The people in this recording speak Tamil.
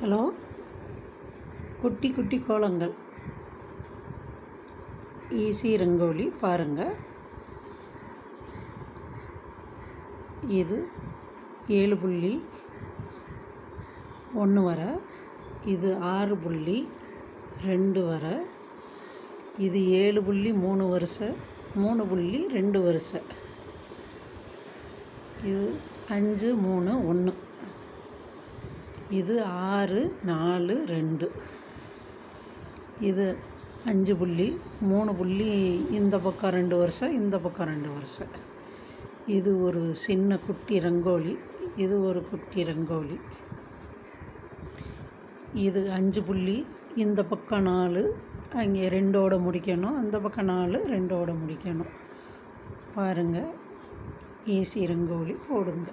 ஹலோ? குட்டி குட்டி கோலங்கள். ஈஸி ரங்கோலி பாருங்கள் இது ஏழு புள்ளி ஒன்று வர இது ஆறு புள்ளி ரெண்டு வர இது ஏழு புள்ளி மூணு வருஷம் மூணு புள்ளி ரெண்டு வருஷம் இது அஞ்சு மூணு ஒன்று இது ஆறு நாலு ரெண்டு. இது அஞ்சு புள்ளி மூணு புள்ளி இந்த பக்கம் ரெண்டு வருஷம் இந்த பக்கம் ரெண்டு வருஷம் இது ஒரு சின்ன குட்டி ரங்கோலி இது ஒரு குட்டி ரங்கோலி. இது அஞ்சு புள்ளி இந்த பக்கம் நாலு அங்கே ரெண்டோட முடிக்கணும் அந்த பக்கம் நாலு ரெண்டோட முடிக்கணும். பாருங்கள் ஈஸி ரங்கோலி போடுங்க.